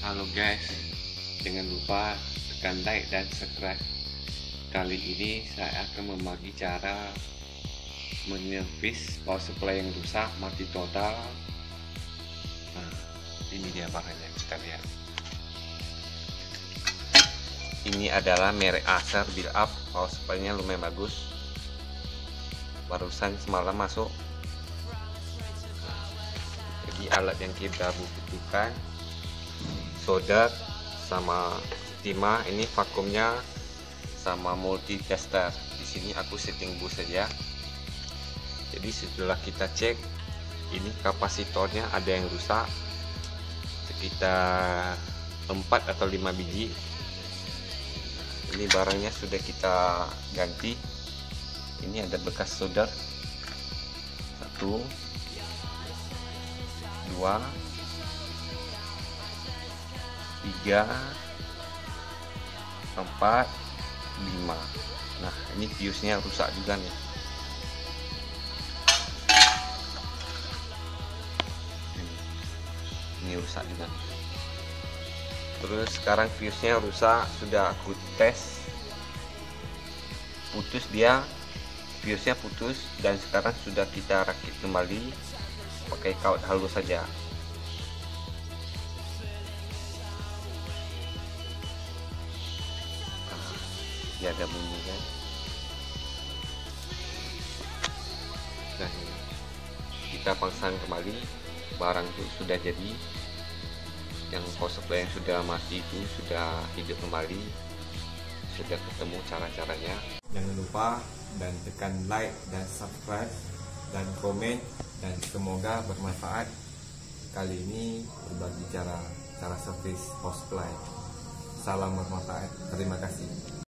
Halo guys, jangan lupa tekan like dan subscribe. Kali ini saya akan membagi cara menyervis power supply yang rusak mati total. Nah, ini dia bahannya kita lihat. Ini adalah merek Acer Build Up, power supply-nya lumayan bagus. Barusan semalam masuk. Jadi alat yang kita butuhkan solder sama timah ini vakumnya sama multi tester di sini aku setting bus saja. Jadi setelah kita cek ini kapasitornya ada yang rusak. Sekitar 4 atau 5 biji. Ini barangnya sudah kita ganti. Ini ada bekas solder. Satu dua tiga empat lima. Nah ini fuse nya rusak juga nih. Ini rusak juga terus sekarang fuse nya rusak sudah aku tes. Putus dia fuse nya putus dan sekarang sudah kita rakit kembali pakai kaut halus saja ada bunyi kan nah ini. kita pasang kembali barang itu sudah jadi yang supply yang sudah mati itu sudah hidup kembali sudah ketemu cara-caranya Jangan lupa dan tekan like dan subscribe dan komen dan semoga bermanfaat. Kali ini berbagi cara cara power supply. Salam bermanfaat. Terima kasih.